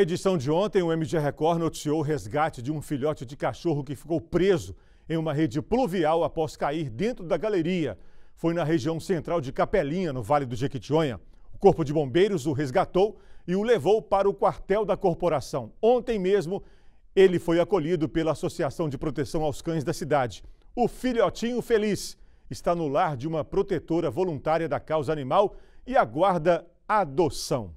Na edição de ontem, o MG Record noticiou o resgate de um filhote de cachorro que ficou preso em uma rede pluvial após cair dentro da galeria. Foi na região central de Capelinha, no Vale do Jequitinhonha. O Corpo de Bombeiros o resgatou e o levou para o quartel da corporação. Ontem mesmo, ele foi acolhido pela Associação de Proteção aos Cães da cidade. O filhotinho feliz está no lar de uma protetora voluntária da causa animal e aguarda adoção.